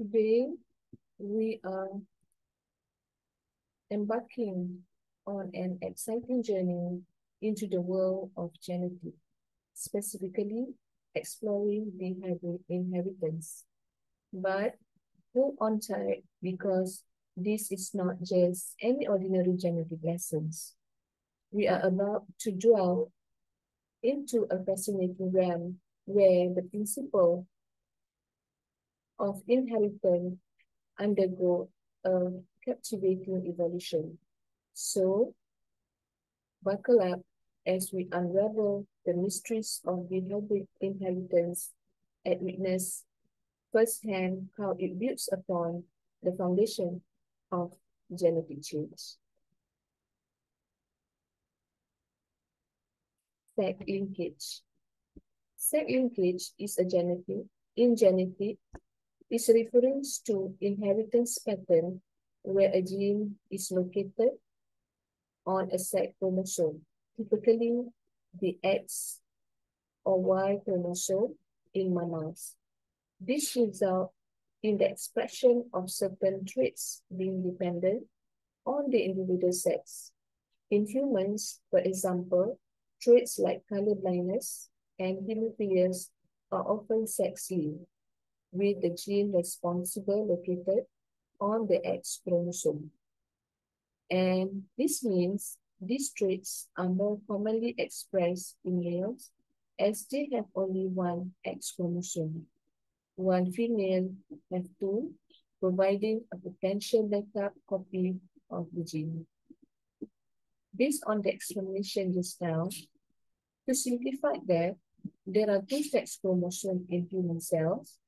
Today, we are embarking on an exciting journey into the world of genetics, specifically exploring the inheritance. But hold on tight because this is not just any ordinary genetic lessons. We are about to dwell into a fascinating realm where the principle of inheritance undergo a captivating evolution. So, buckle up as we unravel the mysteries of the inheritance and witness firsthand how it builds upon the foundation of genetic change. Sex linkage. Sex linkage is a genetic, in genetic, is referring to inheritance pattern where a gene is located on a sex chromosome, typically the X or Y chromosome in mammals. This results in the expression of certain traits being dependent on the individual sex. In humans, for example, traits like color blindness and hemophilia are often sex-linked, with the gene responsible located on the X chromosome. And this means these traits are more commonly expressed in males as they have only one X chromosome. One female have two, providing a potential backup copy of the gene. Based on the explanation just now, to simplify that, there are two sex chromosomes in human cells.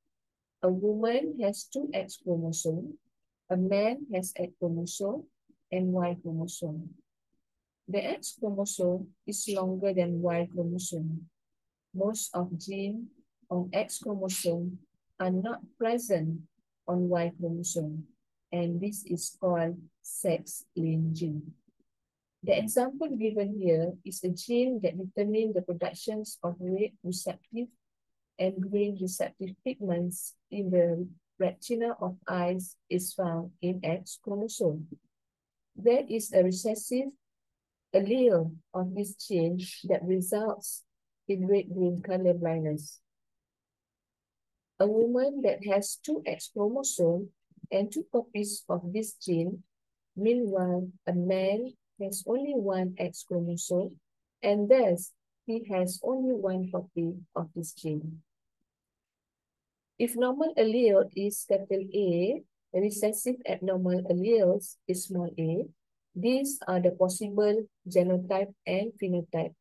A woman has two X chromosomes, a man has X chromosome and Y chromosome. The X chromosome is longer than Y chromosome. Most of genes on X chromosome are not present on Y chromosome, and this is called sex-linked gene. The example given here is a gene that determines the productions of red receptive and green receptive pigments in the retina of eyes is found in X chromosome. There is a recessive allele of this gene that results in red-green color blindness. A woman that has two X chromosomes and two copies of this gene, meanwhile, a man has only one X chromosome, and thus he has only one copy of this gene. If normal allele is capital A, recessive abnormal alleles is small a, these are the possible genotype and phenotype.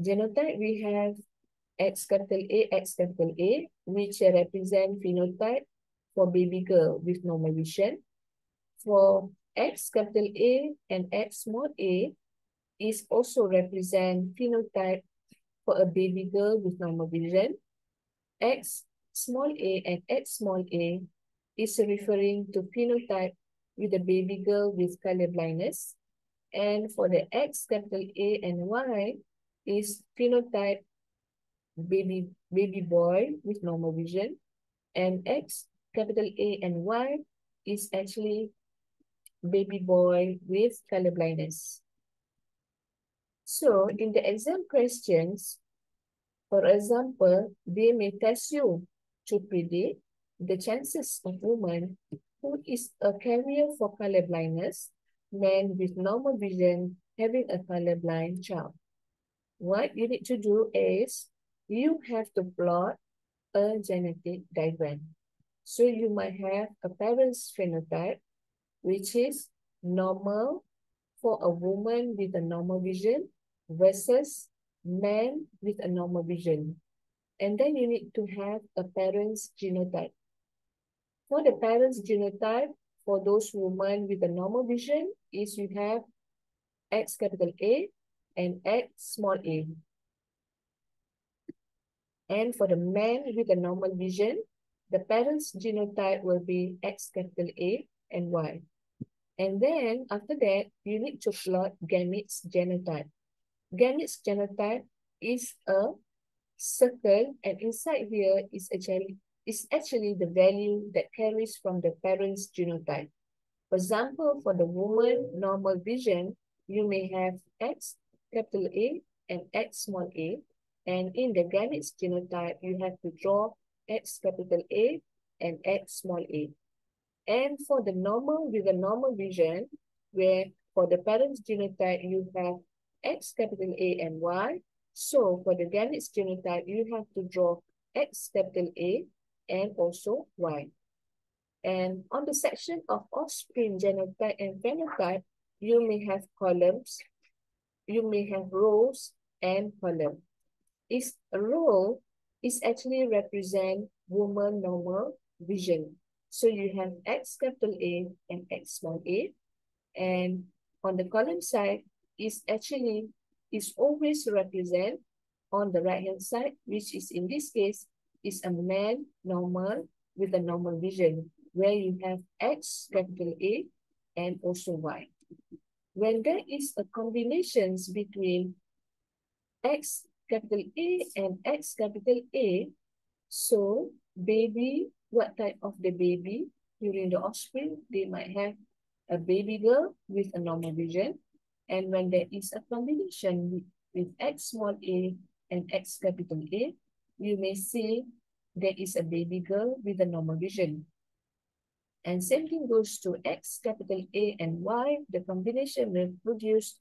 Genotype, we have X capital A, X capital A, which represent phenotype for baby girl with normal vision. For X capital A and X small a is also represent phenotype for a baby girl with normal vision. X small a and X small a is referring to phenotype with a baby girl with color blindness. And for the X capital A and Y is phenotype baby, baby boy with normal vision. And X capital A and Y is actually baby boy with color blindness. So in the exam questions, for example, they may test you to predict the chances of woman who is a carrier for color blindness, man with normal vision having a colorblind child. What you need to do is you have to plot a genetic diagram. So you might have a parent's phenotype which is normal for a woman with a normal vision versus man with a normal vision. And then you need to have a parent's genotype. For the parent's genotype, for those women with a normal vision, is you have X capital A and X small a. And for the man with a normal vision, the parent's genotype will be X capital A and Y. And then after that, you need to plot gametes genotype. Gametes genotype is a circle and inside here is actually is actually the value that carries from the parent's genotype. For example, for the woman normal vision, you may have X capital A and X small a, and in the gametes genotype, you have to draw X capital A and X small a. And for the normal with the normal vision, where for the parent's genotype, you have X capital A and Y. So for the gametes genotype, you have to draw X capital A and also Y. And on the section of offspring genotype and phenotype, you may have columns, you may have rows and column. Is a row is actually represent woman normal vision. So you have X capital A and X small a. And on the column side is actually is always represent on the right hand side, which is in this case is a man normal with a normal vision where you have X capital A and also Y. When there is a combinations between X capital A and X capital A, so baby, what type of the baby during the offspring, they might have a baby girl with a normal vision. And when there is a combination with, with X small a and X capital A, you may say there is a baby girl with a normal vision. And same thing goes to X, capital A and Y. The combination will produce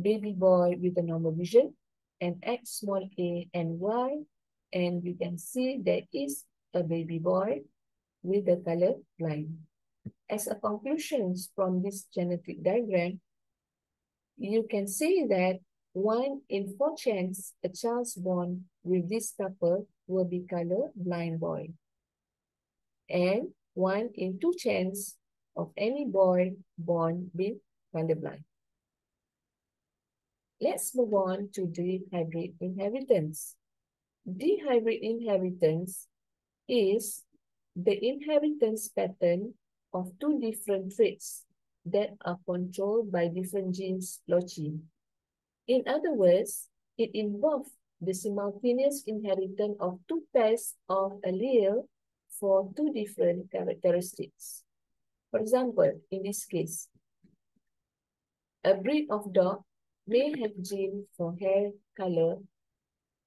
baby boy with a normal vision and X small a and Y. And you can see there is a baby boy with the color blind. As a conclusion from this genetic diagram, you can see that one in four chance a child born with this couple will be color blind boy. And one in two chance of any boy born with colorblind. Let's move on to Di-hybrid inheritance. Di-hybrid inheritance is the inheritance pattern of two different traits that are controlled by different genes loci. In other words, it involves the simultaneous inheritance of two pairs of allele for two different characteristics. For example, in this case, a breed of dog may have gene for hair color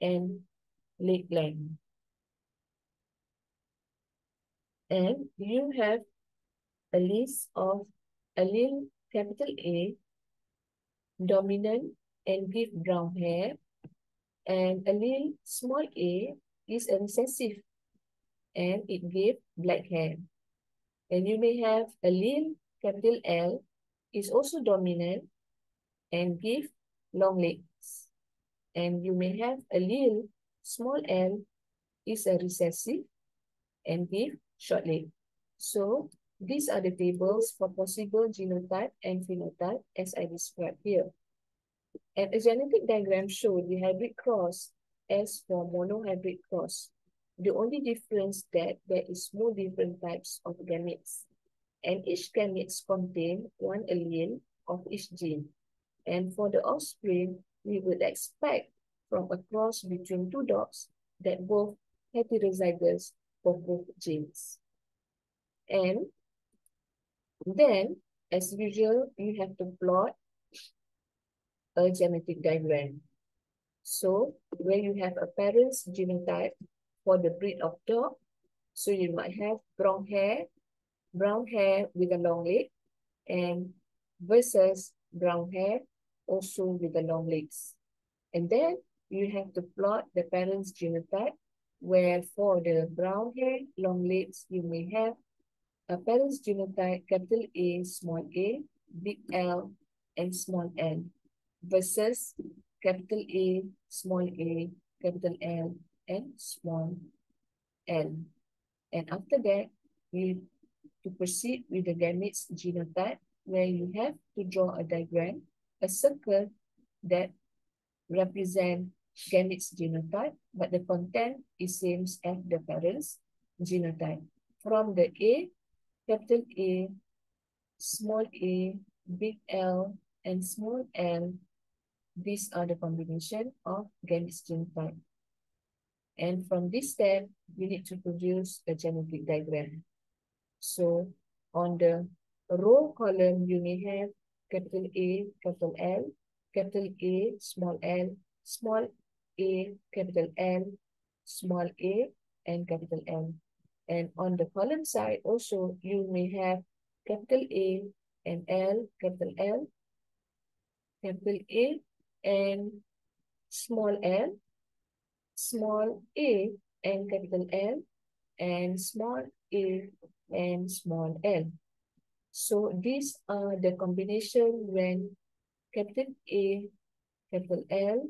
and leg length. And you have a list of allele capital A, dominant and give brown hair, and allele small a is a recessive and it gives black hair. And you may have allele capital L is also dominant and give long legs. And you may have allele small l is a recessive and give short leg. So these are the tables for possible genotype and phenotype as I described here. And a genetic diagram shows the hybrid cross as for monohybrid cross. The only difference that there is more different types of gametes. And each gametes contain one allele of each gene. And for the offspring, we would expect from a cross between two dogs that both heterozygous for both genes. And then, as usual, you have to plot a genetic diagram. So, where you have a parent's genotype for the breed of dog. So you might have brown hair, brown hair with a long leg, and versus brown hair also with the long legs. And then you have to plot the parent's genotype, where for the brown hair, long legs, you may have a parent's genotype, capital A, small a, big L, and small n, versus capital A, small a, capital L, and small n. And after that, we to proceed with the gametes genotype, where you have to draw a diagram, a circle that represent gametes genotype, but the content is same as the parents genotype. From the A, capital A, small a, big L, and small l, these are the combination of gametes genotype. And from this step, you need to produce a genetic diagram. So on the row column, you may have capital A, capital L, capital A, small l, small a, capital L, small a, and capital L. And on the column side also, you may have capital A and L, capital L, capital A and small l, small a and capital L, and small a and small l. So these are the combination when capital A, capital L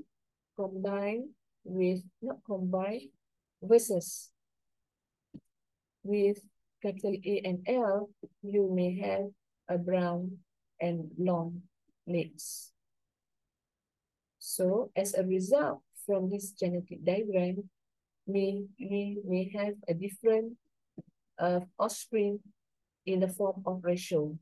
combine with, not combine, versus with capital A and L, you may have a brown and long legs. So as a result from this genetic diagram, we, we may have a different uh, offspring in the form of ratio,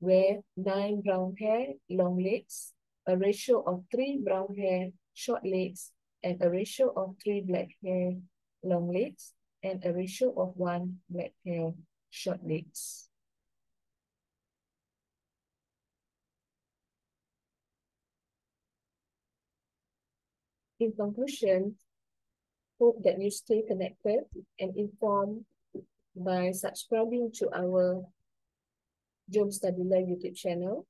where nine brown hair, long legs, a ratio of three brown hair, short legs, and a ratio of three black hair, long legs, and a ratio of one black hair, short legs. In conclusion, hope that you stay connected and informed by subscribing to our Joom Studyla YouTube channel.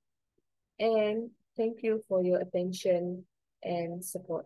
And thank you for your attention and support.